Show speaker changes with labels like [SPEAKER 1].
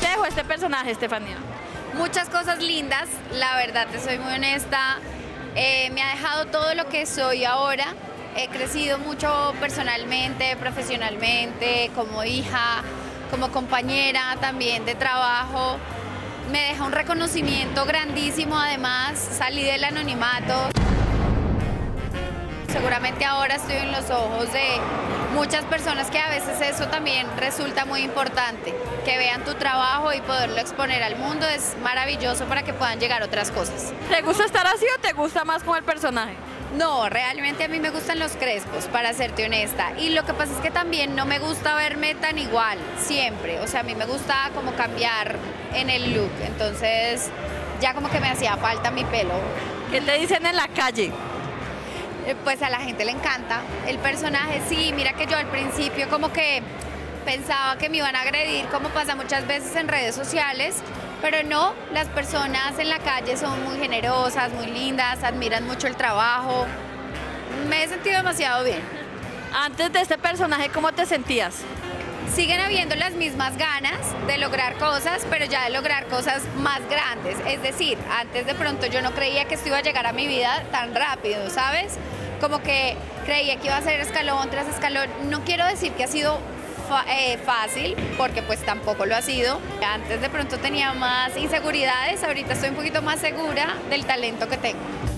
[SPEAKER 1] ¿Qué te dejó este personaje, Estefanía?
[SPEAKER 2] Muchas cosas lindas, la verdad te soy muy honesta. Eh, me ha dejado todo lo que soy ahora. He crecido mucho personalmente, profesionalmente, como hija, como compañera también de trabajo. Me deja un reconocimiento grandísimo además, salí del anonimato. Seguramente ahora estoy en los ojos de muchas personas que a veces eso también resulta muy importante, que vean tu trabajo y poderlo exponer al mundo es maravilloso para que puedan llegar otras cosas.
[SPEAKER 1] ¿Te gusta estar así o te gusta más con el personaje?
[SPEAKER 2] No, realmente a mí me gustan los crespos, para serte honesta. Y lo que pasa es que también no me gusta verme tan igual, siempre. O sea, a mí me gusta como cambiar en el look. Entonces, ya como que me hacía falta mi pelo.
[SPEAKER 1] ¿Qué te dicen en la calle?
[SPEAKER 2] Eh, pues a la gente le encanta el personaje. Sí, mira que yo al principio como que pensaba que me iban a agredir, como pasa muchas veces en redes sociales, pero no, las personas en la calle son muy generosas, muy lindas, admiran mucho el trabajo. Me he sentido demasiado bien.
[SPEAKER 1] Antes de este personaje, ¿cómo te sentías?
[SPEAKER 2] Siguen habiendo las mismas ganas de lograr cosas, pero ya de lograr cosas más grandes. Es decir, antes de pronto yo no creía que esto iba a llegar a mi vida tan rápido, ¿sabes? Como que creía que iba a ser escalón tras escalón. No quiero decir que ha sido eh, fácil, porque pues tampoco lo ha sido. Antes de pronto tenía más inseguridades, ahorita estoy un poquito más segura del talento que tengo.